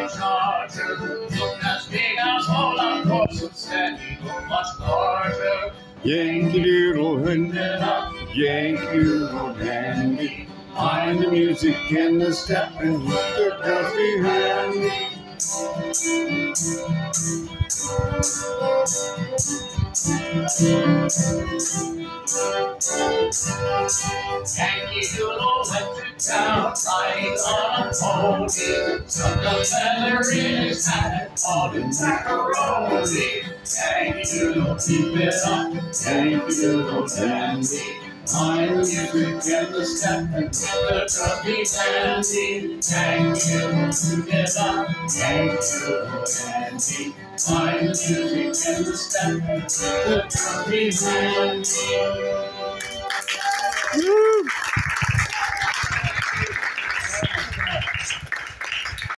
white charger, looked as big as horse, instead he looked much larger. Yankee Doodle up Yankee Doodle. Find the music and the step and with the dusty handy. Yankee Doodle went to town, riding on a pony. Took a feather in his hat and called him macaroni. Yankee Doodle, keep it up. Yankee Doodle dandy. My music and the step and the trumpy dandy. Yankee Doodle, keep it up. Yankee Doodle dandy. My music and the step and the dandy. Woo!